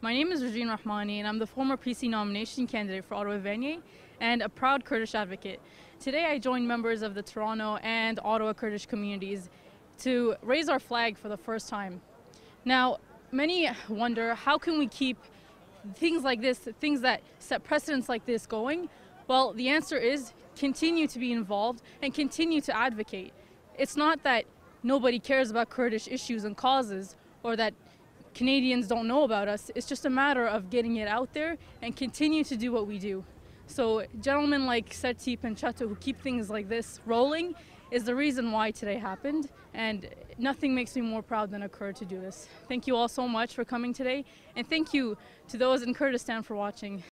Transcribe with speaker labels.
Speaker 1: My name is Rojen Rahmani, and I'm the former PC nomination candidate for Ottawa Vanier and a proud Kurdish advocate. Today, I joined members of the Toronto and Ottawa Kurdish communities to raise our flag for the first time. Now, many wonder how can we keep things like this, things that set precedents like this going? Well, the answer is continue to be involved and continue to advocate. It's not that nobody cares about Kurdish issues and causes or that Canadians don't know about us. It's just a matter of getting it out there and continue to do what we do. So gentlemen like Sertip and Chato who keep things like this rolling is the reason why today happened and nothing makes me more proud than a Kurd to do this. Thank you all so much for coming today and thank you to those in Kurdistan for watching.